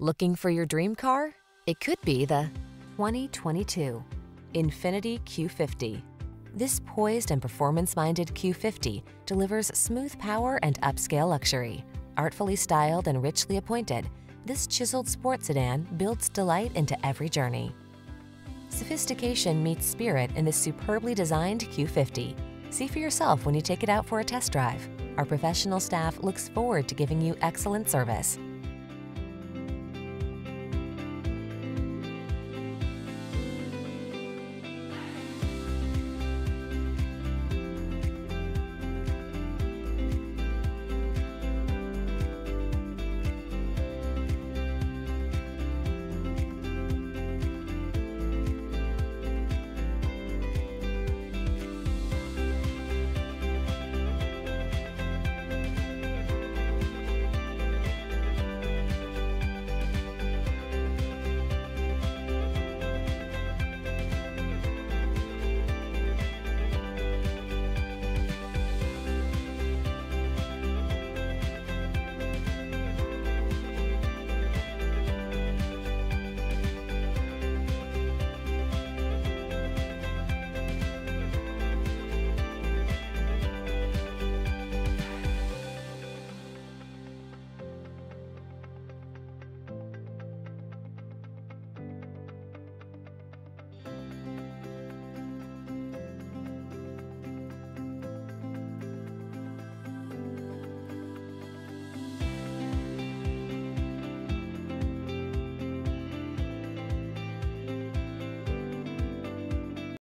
Looking for your dream car? It could be the 2022 Infiniti Q50. This poised and performance-minded Q50 delivers smooth power and upscale luxury. Artfully styled and richly appointed, this chiseled sports sedan builds delight into every journey. Sophistication meets spirit in this superbly designed Q50. See for yourself when you take it out for a test drive. Our professional staff looks forward to giving you excellent service.